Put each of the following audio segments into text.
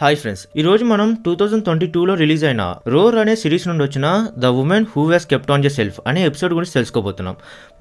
Hi friends ఈ రోజు మనం టూ థౌజండ్ ట్వంటీ టూలో రిలీజ్ అయిన రోర్ అనే సిరీస్ నుండి వచ్చిన the woman who has kept on the shelf అనే ఎపిసోడ్ గురించి తెలుసుకోబోతున్నాం.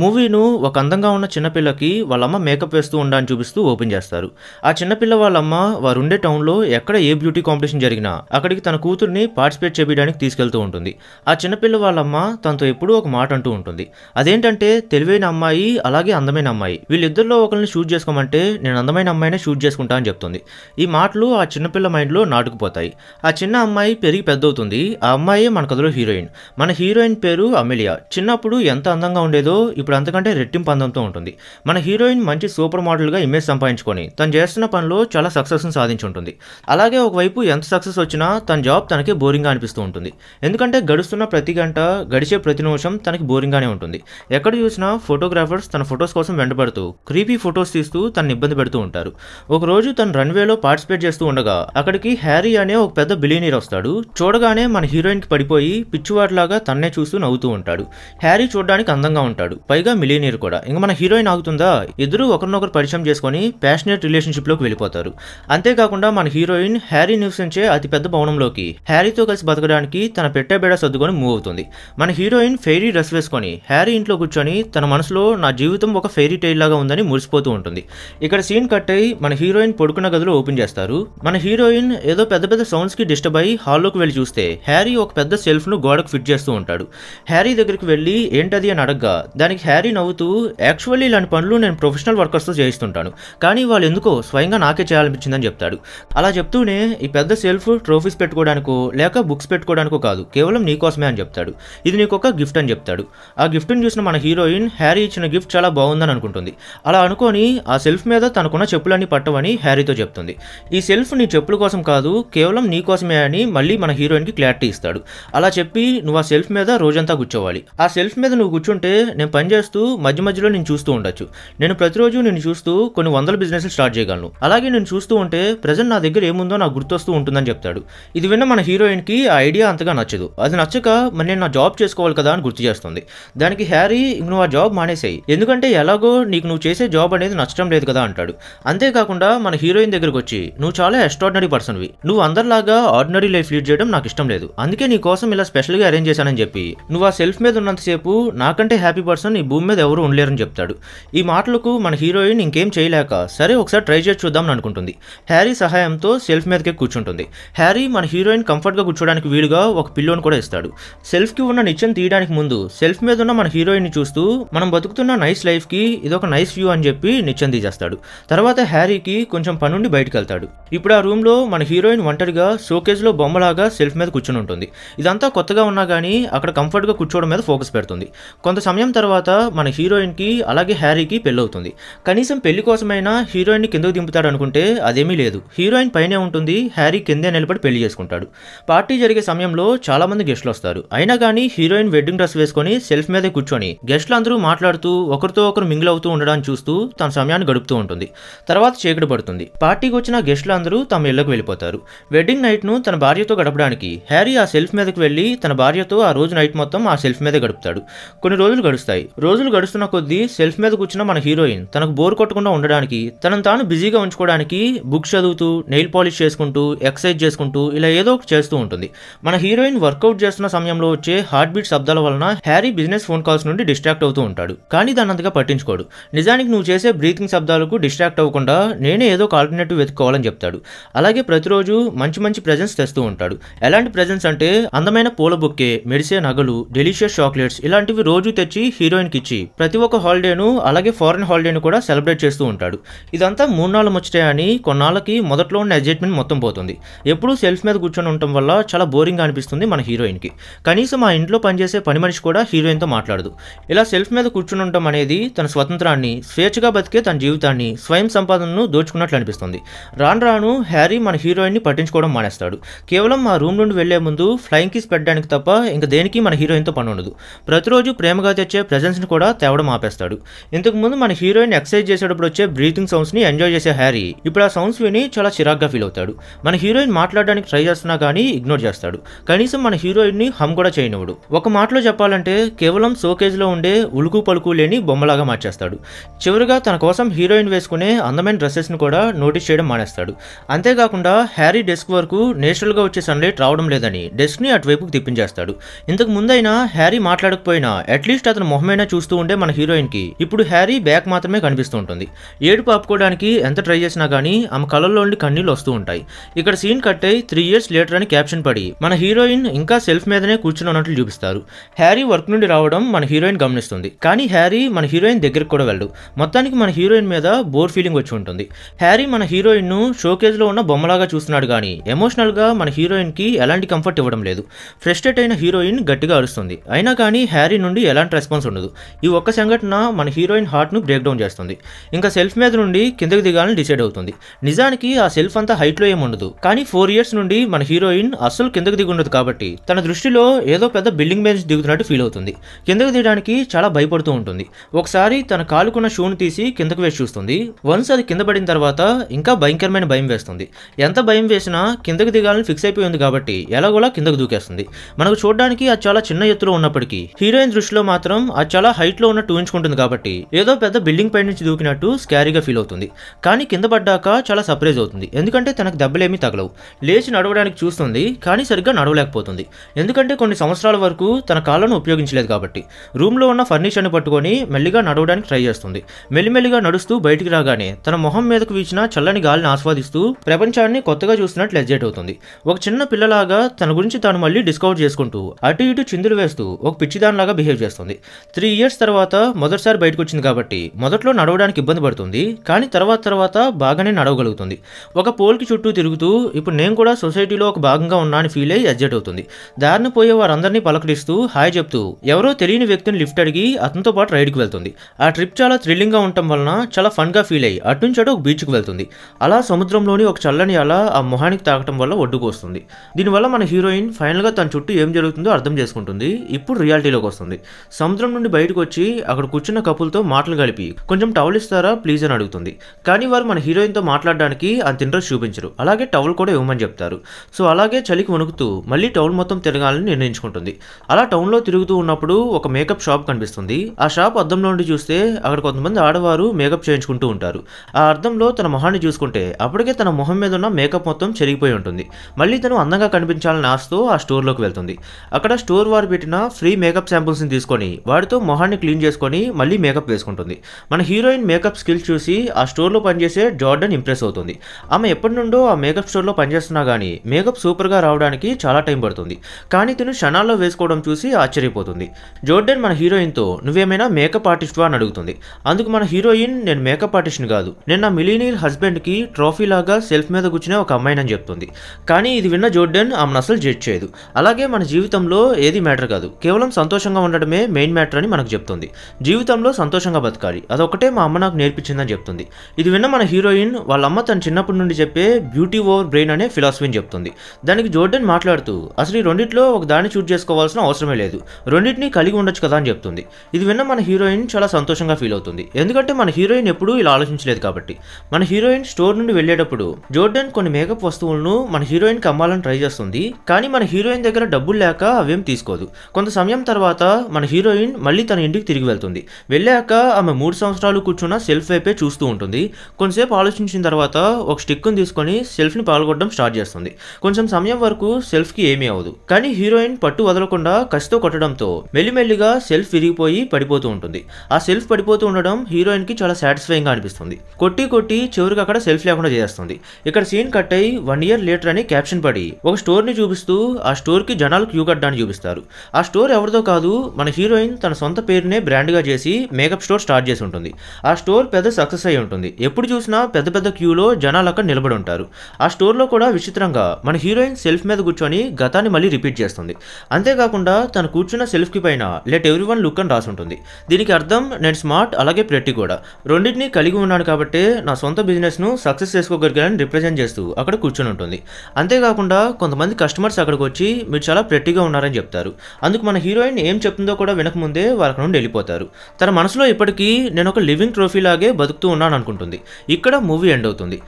మూవీను ఒక అందంగా ఉన్న చిన్నపిల్లకి వాళ్ళమ్మ మేకప్ వేస్తూ ఉండని చూపిస్తూ ఓపెన్ చేస్తారు. ఆ చిన్నపిల్ల వాళ్ళమ్మ వారు ఉండే టౌన్లో ఎక్కడ ఏ బ్యూటీ కాంపిటీషన్ జరిగినా అక్కడికి తన కూతుర్ని పార్టిసిపేట్ చేయడానికి తీసుకెళ్తూ ఉంటుంది. ఆ చిన్నపిల్ల వాళ్ళమ్మ తనతో ఎప్పుడూ ఒక మాట అంటూ ఉంటుంది. అదేంటంటే తెలివైన అమ్మాయి అలాగే అందమైన అమ్మాయి. వీళ్ళిద్దరిలో ఒకరిని షూట్ చేసుకోమంటే నేను అందమైన అమ్మాయినే షూట్ చేసుకుంటా అని చెప్తుంది. ఈ మాటలు ఆ చిన్నపిల్ల మైండ్లో నాటుకుపోతాయి. ఆ చిన్న అమ్మాయి పెరిగి పెద్దవుతుంది. ఆ అమ్మాయే మన కథలో హీరోయిన్. మన హీరోయిన్ పేరు అమెలియా. చిన్నప్పుడు ఎంత అందంగా ఉండేదో ఇప్పుడు అంతకంటే రెట్టింపు అందంతో ఉంటుంది. మన హీరోయిన్ మంచి సూపర్ మోడల్గా ఇమేజ్ సంపాదించుకొని తను చేస్తున్న పనిలో చాలా సక్సెస్ను సాధించి ఉంటుంది అలాగే ఒకవైపు ఎంత సక్సెస్ వచ్చినా తన జాబ్ తనకి బోరింగ్గా అనిపిస్తూ ఉంటుంది. ఎందుకంటే గడుస్తున్న ప్రతి గంట గడిచే ప్రతి నిమిషం తనకి బోరింగ్గానే ఉంటుంది. ఎక్కడ చూసినా ఫోటోగ్రాఫర్స్ తన ఫొటోస్ కోసం వెంటబడుతూ క్రీపీ ఫొటోస్ తీస్తూ తను ఇబ్బంది పెడుతూ ఉంటారు. ఒకరోజు తను రన్వేలో పార్టిసిపేట్ చేస్తూ ఉండగా అక్కడికి హ్యారీ అనే ఒక పెద్ద బిలీనీర్ వస్తాడు. చూడగానే మన హీరోయిన్కి పడిపోయి పిచ్చివాడిలాగా తన్నే చూస్తూ నవ్వుతూ ఉంటాడు. హ్యారీ చూడడానికి అందంగా ఉంటాడు. పైగా మిలీనీర్ కూడా. ఇంక మన హీరోయిన్ ఆగుతుందా? ఇద్దరు ఒకరినొకరు పరిచయం చేసుకొని ప్యాషనేట్ రిలేషన్షిప్లోకి వెళ్ళిపోతారు. అంతేకాకుండా మన హీరోయిన్ హ్యారీ నివసించే అతి పెద్ద భవనంలోకి హ్యారీతో కలిసి బతకడానికి తన పెట్టే బేడ సర్దుకొని మూవ్ అవుతుంది. మన హీరోయిన్ ఫెయిరీ డ్రెస్ వేసుకొని హ్యారీ ఇంట్లో కూర్చొని తన మనసులో నా జీవితం ఒక ఫెయిరీ టైల్ లాగా ఉందని మురిసిపోతూ ఉంటుంది. ఇక్కడ సీన్ కట్ అయి మన హీరోయిన్ పడుకున్న గదిలో ఓపెన్ చేస్తారు. మన హీరోయిన్ ఏదో పెద్ద పెద్ద సౌండ్స్కి డిస్టర్బ్ అయ్యి హాల్లోకి వెళ్ళి చూస్తే హ్యారీ ఒక పెద్ద సెల్ఫ్ను గోడకు ఫిట్ చేస్తూ ఉంటాడు. హ్యారీ దగ్గరికి వెళ్ళి ఏంటది అని అడగ్గా. దానికి హ్యారీ నవ్వుతూ యాక్చువల్లీ ఇలాంటి పనులు నేను ప్రొఫెషనల్ వర్కర్స్తో చేయిస్తుంటాను. కానీ వాళ్ళు ఎందుకో స్వయంగా నాకే చేయాలనిపించిందని చెప్తాడు. అలా చెప్తూనే ఈ పెద్ద సెల్ఫ్ ట్రోఫీస్ పెట్టుకోవడానికో లేక బుక్స్ పెట్టుకోవడానికో కాదు కేవలం నీకోసమే అని చెప్తాడు. ఇది నీకు ఒక గిఫ్ట్ అని చెప్తాడు. ఆ గిఫ్ట్ని చూసిన మన హీరోయిన్ హ్యారీ ఇచ్చిన గిఫ్ట్ చాలా బాగుందని అనుకుంటుంది. అలా అనుకొని ఆ సెల్ఫ్ మీద తనకున్న చెప్పులన్నీ పట్టవని హ్యారీతో చెప్తుంది. ఈ సెల్ఫ్ నీ చెప్పుల కోసం కాదు కేవలం నీ కోసమే అని మళ్ళీ మన హీరోయిన్కి క్లారిటీ ఇస్తాడు. అలా చెప్పి నువ్వు ఆ సెల్ఫ్ మీద రోజంతా కూర్చోవాలి. ఆ సెల్ఫ్ మీద నువ్వు కూర్చుంటే నేను పని చేస్తూ మధ్య మధ్యలో నేను చూస్తూ ఉండొచ్చు. నేను ప్రతిరోజు నేను చూస్తూ కొన్ని వందల బిజినెస్లు స్టార్ట్ చేయగలను. అలాగే నేను చూస్తూ ఉంటే ప్రజెంట్ నా దగ్గర ఏముందో నాకు గుర్తొస్తూ ఉంటుందని చెప్తాడు. ఇది విన్న మన హీరోయిన్కి ఆ ఐడియా అంతగా నచ్చదు. అది నచ్చక మరి నేను నా జాబ్ చేసుకోవాలి కదా అని గుర్తు చేస్తుంది. దానికి హ్యారీ ఇంక నువ్వు ఆ జాబ్ మానేసాయి. ఎందుకంటే ఎలాగో నీకు నువ్వు చేసే జాబ్ అనేది నచ్చడం లేదు కదా అంటాడు. అంతేకాకుండా మన హీరోయిన్ దగ్గరకు వచ్చి నువ్వు చాలా ఎక్స్ట్రాడినరీ పర్సన్వి. నువ్వు అందరిలాగా ఆర్డినరీ లైఫ్ లీడ్ చేయడం నాకు ఇష్టం లేదు. అందుకే నీ కోసం ఇలా స్పెషల్గా అరేంజ్ చేశానని చెప్పి. నువ్వు ఆ సెల్ఫ్ మీద ఉన్నంతసేపు నాకంటే హ్యాపీ పర్సన్ ఈ భూమి మీద ఎవరు ఉండలేరని చెప్తాడు. ఈ మాటలకు మన హీరోయిన్ ఇంకేం చేయలేక సరే ఒకసారి ట్రై చేసి చూద్దామని అనుకుంటుంది. హ్యారీ సహాయంతో సెల్ఫ్ మీదకే కూర్చుంటుంది. హ్యారీ మన హీరోయిన్ కంఫర్ట్గా కూర్చోడానికి వీలుగా ఒక పిల్లోని కూడా ఇస్తాడు. సెల్ఫ్కి ఉన్న నిత్యం తీయడానికి ముందు సెల్ఫ్ మీద ఉన్న మన హీరోయిన్ని చూస్తూ మనం బతుకుతున్న నైస్ లైఫ్కి ఇదొక నైస్ వ్యూ అని చెప్పి నిత్యం తీసేస్తాడు. తర్వాత హ్యారీకి కొంచెం పనుండి బయటకు వెళ్తాడు ఇప్పుడు ఆ రూమ్లో మన హీరోయిన్ ఒంటరిగా షోకేజ్లో బొమ్మలాగా సెల్ఫ్ మీద కూర్చుని ఉంటుంది. ఇదంతా కొత్తగా ఉన్నా కానీ అక్కడ కంఫర్ట్గా కూర్చోవడం మీద ఫోకస్ పెడుతుంది. కొంత సమయం తర్వాత మన హీరోయిన్కి అలాగే హ్యారీకి పెళ్ళవుతుంది. కనీసం పెళ్ళి కోసమైనా హీరోయిన్ని కిందకు దింపుతాడు అనుకుంటే అదేమీ లేదు. హీరోయిన్ పైనే ఉంటుంది హ్యారీ కిందే నిలబడి పెళ్ళి చేసుకుంటాడు. పార్టీ జరిగే సమయంలో చాలా మంది గెస్ట్లు వస్తారు. అయినా కానీ హీరోయిన్ వెడ్డింగ్ డ్రెస్ వేసుకొని సెల్ఫ్ మీదే కూర్చొని గెస్ట్లు అందరూ మాట్లాడుతూ ఒకరితో ఒకరు మింగిల్ అవుతూ ఉండడాన్ని చూస్తూ తన సమయాన్ని గడుపుతూ ఉంటుంది. తర్వాత చీకటి పడుతుంది. పార్టీకి వచ్చిన గెస్ట్లు అందరూ తమ ఇళ్ళకు వెళ్ళిపోతారు. వెడ్డింగ్ నైట్ను తన భార్యతో గడపడానికి హ్యారీ ఆ సెల్ఫ్ మీదకి వెళ్ళి తన భార్యతో ఆ రోజు నైట్ మొత్తం ఆ సెల్ఫ్ మీద గడుపుతాడు. కొన్ని రోజులు గడుస్తాయి. రోజులు గడుస్తున్న కొద్దీ సెల్ఫ్ మీద కూర్చున్న మన హీరోయిన్ తనకు బోర్ కొట్టకుండా ఉండడానికి తనను తాను బిజీగా ఉంచుకోవడానికి బుక్స్ చదువుతూ నెయిల్ పాలిష్ చేసుకుంటూ ఎక్సర్సైజ్ చేసుకుంటూ ఇలా ఏదో ఒకటి చేస్తూ ఉంటుంది. మన హీరోయిన్ వర్కౌట్ చేస్తున్న సమయంలో వచ్చే హార్ట్ బీట్ శబ్దాల వలన హ్యారీ బిజినెస్ ఫోన్ కాల్స్ నుండి డిస్ట్రాక్ట్ అవుతూ ఉంటాడు. కానీ దాన్ని అంతగా పట్టించుకోడు. నిజానికి నువ్వు చేసే బ్రీతింగ్ శబ్దాలకు డిస్ట్రాక్ట్ అవ్వకుండా నేనే ఏదో ఒక ఆల్టర్నేటివ్ వెతుక్కోవాలని చెప్తాడు. అలాగే ప్రతిరోజు మంచి మంచి ప్రజెంట్స్ తెస్తూ ఉంటాడు. ఎలాంటి ప్రజెంట్స్ అంటే అందమైన పూల బొక్కే మెడిసే నగలు డెలిషియస్ చాక్లెట్స్ ఇలాంటివి రోజు తెచ్చి హీరోయిన్కి ఇచ్చి ప్రతి ఒక్క హాలిడేను అలాగే ఫారెన్ హాలిడేను కూడా సెలబ్రేట్ చేస్తూ ఉంటాడు. ఇదంతా మూడు నాళ్ళు ముచ్చటే అని కొన్నాళ్ళకి మొదట్లో ఉన్న ఎగ్జైట్మెంట్ మొత్తం పోతుంది. ఎప్పుడూ సెల్ఫ్ మీద కూర్చొని ఉండటం వల్ల చాలా బోరింగ్ అనిపిస్తుంది మన హీరోయిన్కి కనీసం ఆ ఇంట్లో పనిచేసే పని మనిషి కూడా హీరోయిన్తో మాట్లాడదు. ఇలా సెల్ఫ్ మీద కూర్చుని ఉండటం అనేది తన స్వతంత్రాన్ని స్వేచ్ఛగా బతికే తన జీవితాన్ని స్వయం సంపాదనను దోచుకున్నట్లు అనిపిస్తుంది. రాను రాను హ్యారీ మన హీరోయిన్ని పట్టించుకోవడం మానేస్తాడు. కేవలం ఆ రూమ్ నుండి వెళ్ళే ముందు ఫ్లయింగ్ కిస్ పెట్టడానికి తప్ప ఇంకా దేనికి మన హీరోయిన్తో పని ఉండదు. ప్రతిరోజు ప్రేమగా తెచ్చే ప్రజెన్స్ని కూడా తేవడం ఆపేస్తాడు. ఇంతకుముందు మన హీరోయిన్ ఎక్సర్సైజ్ చేసేటప్పుడు వచ్చే బ్రీతింగ్ సౌండ్స్ని ఎంజాయ్ చేసే హ్యారీ ఇప్పుడు ఆ సౌండ్స్ విని చాలా చిరాగ్గా ఫీల్ అవుతాడు. మన హీరోయిన్ మాట్లాడడానికి ట్రై చేస్తున్నా కానీ ఇగ్నోర్ చేస్తాడు. కనీసం మన హీరోయిన్ని హమ్ కూడా చేయనివ్వడు. ఒక మాటలో చెప్పాలంటే కేవలం షోకేజ్లో ఉండే ఉలుకు పలుకు లేని బొమ్మలాగా మార్చేస్తాడు. చివరిగా తన కోసం హీరోయిన్ వేసుకునే అందమైన డ్రెస్సెస్ని కూడా నోటీస్ చేయడం మానేస్తాడు. అంతేకాకుండా కాకుండా హ్యారీ డెస్క్ వరకు నేచురల్గా వచ్చే సన్లైట్ రావడం లేదని డెస్క్ని అటువైపుకి తిప్పించేస్తాడు. ఇంతకు ముందైనా హ్యారీ మాట్లాడకపోయినా అట్లీస్ట్ అతను మొహమైనా చూస్తూ ఉండే మన హీరోయిన్కి ఇప్పుడు హ్యారీ బ్యాక్ మాత్రమే కనిపిస్తూ ఉంటుంది. ఏడుపు ఆపుకోవడానికి ఎంత ట్రై చేసినా కానీ ఆమె కళ్ళల్లో కన్నీళ్ళు వస్తూ ఉంటాయి. ఇక్కడ సీన్ కట్ అయి త్రీ ఇయర్స్ లేటర్ అని క్యాప్షన్ పడి మన హీరోయిన్ ఇంకా సెల్ఫ్ మీదనే కూర్చుని ఉన్నట్లు చూపిస్తారు. హ్యారీ వర్క్ నుండి రావడం మన హీరోయిన్ గమనిస్తుంది. కానీ హ్యారీ మన హీరోయిన్ దగ్గరికి కూడా వెళ్ళడు. మొత్తానికి మన హీరోయిన్ మీద బోర్ ఫీలింగ్ వచ్చి ఉంటుంది. హ్యారీ మన హీరోయిన్ షోకేజ్లో ఉన్న బొమ్మ బొమ్మలాగా చూస్తున్నాడు కానీ ఎమోషనల్గా మన హీరోయిన్కి ఎలాంటి కంఫర్ట్ ఇవ్వడం లేదు. ఫ్రస్ట్రేట్ అయిన హీరోయిన్ గట్టిగా అరుస్తుంది. అయినా కానీ హ్యారీ నుండి ఎలాంటి రెస్పాన్స్ ఉండదు. ఈ ఒక్క సంఘటన మన హీరోయిన్ హార్ట్ను బ్రేక్ డౌన్ చేస్తుంది. ఇంకా సెల్ఫ్ మీద నుండి కిందకి దిగాలని డిసైడ్ అవుతుంది. నిజానికి ఆ సెల్ఫ్ అంతా హైట్లో ఏముండదు కానీ ఫోర్ ఇయర్స్ నుండి మన హీరోయిన్ అస్సలు కిందకి దిగి ఉండదు కాబట్టి తన దృష్టిలో ఏదో పెద్ద బిల్డింగ్ మీద దిగుతున్నట్టు ఫీల్ అవుతుంది. కిందకి దిగడానికి చాలా భయపడుతూ ఉంటుంది. ఒకసారి తన కాలుకున్న షూను తీసి కిందకు వేసి చూస్తుంది. వన్స్ అది కింద పడిన తర్వాత ఇంకా భయంకరమైన భయం వేస్తుంది. ఎంత భయం వేసినా కిందకి దిగాలని ఫిక్స్ అయిపోయింది కాబట్టి ఎలాగోలా కిందకు దూకేస్తుంది. మనకు చూడడానికి అది చాలా చిన్న ఎత్తులో ఉన్నప్పటికీ హీరోయిన్ దృష్టిలో మాత్రం అది చాలా హైట్లో ఉన్నట్టు ఊహించుకుంటుంది కాబట్టి ఏదో పెద్ద బిల్డింగ్ పై నుంచి దూకినట్టు స్కారీగా ఫీల్ అవుతుంది. కానీ కింద పడ్డాక చాలా సర్ప్రైజ్ అవుతుంది. ఎందుకంటే తనకు దెబ్బలేమీ తగలవు. లేచి నడవడానికి చూస్తుంది కానీ సరిగ్గా నడవలేకపోతుంది. ఎందుకంటే కొన్ని సంవత్సరాల వరకు తన కాళ్ళను ఉపయోగించలేదు కాబట్టి రూమ్లో ఉన్న ఫర్నిచర్ని పట్టుకొని మెల్లిగా నడవడానికి ట్రై చేస్తుంది. మెల్లిమెల్లిగా నడుస్తూ బయటికి రాగానే తన మొహం మీదకు వీచిన చల్లని గాలిని ఆస్వాదిస్తూ ప్రపంచాన్ని కొత్తగా చూసినట్లు ఎగ్జైట్ అవుతుంది. ఒక చిన్న పిల్లలాగా తన గురించి తాను మళ్ళీ డిస్కవర్ చేసుకుంటూ అటు ఇటు చిందులు వేస్తూ ఒక పిచ్చిదానిలాగా బిహేవ్ చేస్తుంది. త్రీ ఇయర్స్ తర్వాత మొదటిసారి బయటకు వచ్చింది కాబట్టి మొదట్లో నడవడానికి ఇబ్బంది పడుతుంది కానీ తర్వాత తర్వాత బాగానే నడవగలుగుతుంది. ఒక పోల్కి చుట్టూ తిరుగుతూ ఇప్పుడు నేను కూడా సొసైటీలో ఒక భాగంగా ఉన్నా అని ఫీల్ అయ్యి ఎగ్జైట్ అవుతుంది. దారిని పోయే వారందరినీ పలకరిస్తూ హాయ్ చెప్తూ ఎవరో తెలియని వ్యక్తిని లిఫ్ట్ అడిగి అతనితో పాటు రైడ్కి వెళ్తుంది. ఆ ట్రిప్ చాలా థ్రిల్లింగ్గా ఉండటం వలన చాలా ఫన్గా ఫీల్ అయ్యి అటు నుంచి అటు ఒక బీచ్కి వెళ్తుంది. అలా సముద్రంలోని ఒక చల్లని అలా ఆ మొహానికి తాకటం వల్ల ఒడ్డుకు వస్తుంది. దీనివల్ల మన హీరోయిన్ ఫైనల్గా తన చుట్టూ ఏం జరుగుతుందో అర్థం చేసుకుంటుంది. ఇప్పుడు రియాలిటీలోకి వస్తుంది. సముద్రం నుండి బయటకు వచ్చి అక్కడ కూర్చున్న కపుల్తో మాటలు కలిపి కొంచెం టవల్ ఇస్తారా ప్లీజ్ అని అడుగుతుంది. కానీ వారు మన హీరోయిన్తో మాట్లాడడానికి అంత ఇంట్రెస్ట్ చూపించరు. అలాగే టవల్ కూడా ఇవ్వమని చెప్తారు. సో అలాగే చలికి వణుకుతూ మళ్ళీ టౌన్ మొత్తం తిరగాలని నిర్ణయించుకుంటుంది. అలా టౌన్లో తిరుగుతూ ఉన్నప్పుడు ఒక మేకప్ షాప్ కనిపిస్తుంది. ఆ షాప్ అద్దంలో నుండి చూస్తే అక్కడ కొంతమంది ఆడవారు మేకప్ చేయించుకుంటూ ఉంటారు. ఆ అర్థంలో తన మొహాన్ని చూసుకుంటే అప్పటికే తన మొహం మీద ఉన్న మేకప్ మొత్తం చెరిగిపోయి ఉంటుంది. మళ్ళీ తను అందంగా కనిపించాలని ఆశతో ఆ స్టోర్లోకి వెళ్తుంది. అక్కడ స్టోర్ వారు పెట్టిన ఫ్రీ మేకప్ శాంపుల్స్ని తీసుకొని వాటితో మొహాన్ని క్లీన్ చేసుకొని మళ్ళీ మేకప్ వేసుకుంటుంది. మన హీరోయిన్ మేకప్ స్కిల్స్ చూసి ఆ స్టోర్లో పనిచేసే జార్డన్ ఇంప్రెస్ అవుతుంది. ఆమె ఎప్పటి నుండో ఆ మేకప్ స్టోర్లో పనిచేస్తున్నా కానీ మేకప్ సూపర్గా రావడానికి చాలా టైం పడుతుంది. కానీ తను క్షణాల్లో వేసుకోవడం చూసి ఆశ్చర్యపోతుంది. జోర్డెన్ మన హీరోయిన్తో నువ్వేమైనా మేకప్ ఆర్టిస్ట్వా? అని అడుగుతుంది. అందుకు మన హీరోయిన్ నేను మేకప్ ఆర్టిస్ట్ని కాదు. నేను నా మిలీనియల్ హస్బెండ్కి ట్రోఫీ లాగా సెల్ఫ్ మీద కూర్చునే ఒక అమ్మాయినని చెప్తుంది. కానీ ఇది విన్న జోర్డెన్ ఆమెను అసలు జడ్జ్ చేయదు. అలాగే మన జీవితంలో ఏది మ్యాటర్ కాదు. కేవలం సంతోషంగా ఉండడమే మెయిన్ మ్యాటర్ అని మనకు చెప్తుంది. జీవితంలో సంతోషంగా బతకాలి. అదొకటే మా అమ్మ నాకు నేర్పించిందని చెప్తుంది. ఇది విన్న మన హీరోయిన్ వాళ్ళ అమ్మ తన చిన్నప్పటి నుండి చెప్పే బ్యూటీ ఓవర్ బ్రెయిన్ అనే ఫిలాసఫీని చెప్తుంది. దానికి జోర్డెన్ మాట్లాడుతూ అసలు ఈ రెండిట్లో ఒక దాన్ని చూట్ చేసుకోవాల్సిన అవసరమే లేదు. రెండింటిని కలిగి ఉండొచ్చు కదా అని చెప్తుంది. ఇది విన్న మన హీరోయిన్ చాలా సంతోషంగా ఫీల్ అవుతుంది. ఎందుకంటే మన హీరోయిన్ ఎప్పుడూ ఇలా ఆలోచించలేదు కాబట్టి. మన హీరోయిన్ స్టోర్ నుండి వెళ్ళేటప్పుడు జోర్డెన్ కొన్ని మేకప్ వస్తువులను మన హీరోయిన్కి అమ్మాలని ట్రై చేస్తుంది. కానీ మన హీరోయిన్ దగ్గర డబ్బులు లేక అవేం తీసుకోదు. కొంత సమయం తర్వాత మన హీరోయిన్ మళ్ళీ తన ఇంటికి తిరిగి వెళ్తుంది. వెళ్ళాక ఆమె మూడు సంవత్సరాలు కూర్చున్న సెల్ఫ్ వైపే చూస్తూ ఉంటుంది. కొంతసేపు ఆలోచించిన తర్వాత ఒక స్టిక్ను తీసుకొని సెల్ఫ్ని పాల్గొట్టడం స్టార్ట్ చేస్తుంది. కొంచెం సమయం వరకు సెల్ఫ్కి ఏమీ అవ్వదు. కానీ హీరోయిన్ పట్టు వదలకుండా కసితో కొట్టడంతో మెల్లిమెల్లిగా సెల్ఫ్ విరిగిపోయి పడిపోతూ ఉంటుంది. ఆ సెల్ఫ్ పడిపోతూ ఉండడం హీరోయిన్కి చాలా సాటిస్ఫైయింగ్గా అనిపిస్తుంది. కొట్టి కొట్టి చివరికి అక్కడ సెల్ఫ్ లేకుండా చేస్తుంది ఇక్కడ సీన్ కట్ అయి వన్ ఇయర్ లేటర్ అని క్యాప్షన్ పడి ఒక స్టోర్ని చూపిస్తూ ఆ స్టోర్కి జనాలు క్యూ కట్టడానికి చూపిస్తారు. ఆ స్టోర్ ఎవరిదో కాదు మన హీరోయిన్ తన సొంత పేరునే బ్రాండ్గా చేసి మేకప్ స్టోర్ స్టార్ట్ చేసి ఉంటుంది. ఆ స్టోర్ పెద్ద సక్సెస్ అయి ఉంటుంది. ఎప్పుడు చూసినా పెద్ద పెద్ద క్యూలో జనాలు అక్కడ నిలబడి ఉంటారు. ఆ స్టోర్లో కూడా విచిత్రంగా మన హీరోయిన్ సెల్ఫ్ మీద కూర్చొని గతాన్ని మళ్ళీ రిపీట్ చేస్తుంది. అంతేకాకుండా తను కూర్చున్న సెల్ఫ్కి పైన లెట్ ఎవ్రీ వన్ లుక్ అని రాసి ఉంటుంది. దీనికి అర్థం నేను స్మార్ట్ అలాగే ప్రెట్టి కూడా. రెండింటిని కలిగి ఉన్నాను కాబట్టి నా సొంత బిజినెస్ను సక్సెస్ చేసుకోగలిగానని రిప్రజెంట్ చేస్తూ అక్కడ కూర్చొని ఉంటుంది. అంతేకాకుండా కొంతమంది కస్టమర్స్ అక్కడికి వచ్చి మీరు చాలా ప్రెట్టిగా ఉన్నారని చెప్తారు. అందుకు మన హీరోయిన్ ఏం చెప్తుందో కూడా వినకముందే వాళ్ళ నుండి వెళ్ళిపోతారు. తన మనసులో ఇప్పటికీ నేను ఒక లివింగ్ ట్రోఫీ లాగే బతుకుతూ ఉన్నాను అనుకుంటుంది. ఇక్కడ మూవీ ఎండ్ అవుతుంది.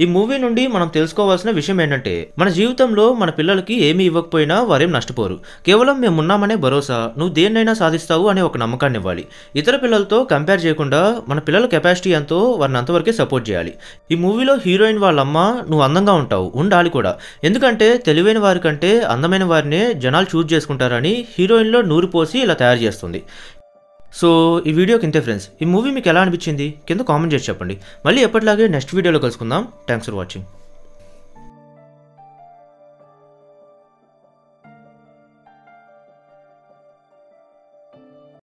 ఈ మూవీ నుండి మనం తెలుసుకోవాల్సిన విషయం ఏంటంటే మన జీవితంలో మన పిల్లలకి ఏమి ఇవ్వకపోయినా వారేం నష్టపోరు. కేవలం మేము ఉన్నామనే భరోసా నువ్వు దేన్నైనా సాధిస్తావు అనే ఒక నమ్మకాన్ని ఇవ్వాలి. ఇతర పిల్లలతో కంపేర్ చేయకుండా మన పిల్లల కెపాసిటీ ఎంతో వారిని అంతవరకే సపోర్ట్ చేయాలి. ఈ మూవీలో హీరోయిన్ వాళ్ళమ్మ నువ్వు అందంగా ఉంటావు ఉండాలి కూడా. ఎందుకంటే తెలివైన వారి కంటే అందమైన వారినే జనాలు చూజ్ చేసుకుంటారని హీరోయిన్లో నూరు పోసి ఇలా తయారు చేస్తుంది. సో ఈ వీడియోకి ఇంతే ఫ్రెండ్స్ ఈ మూవీ మీకు ఎలా అనిపించింది? కింద కామెంట్ చేసి చెప్పండి. మళ్ళీ ఎప్పటిలాగే నెక్స్ట్ వీడియోలో కలుసుకుందాం. Thanks for watching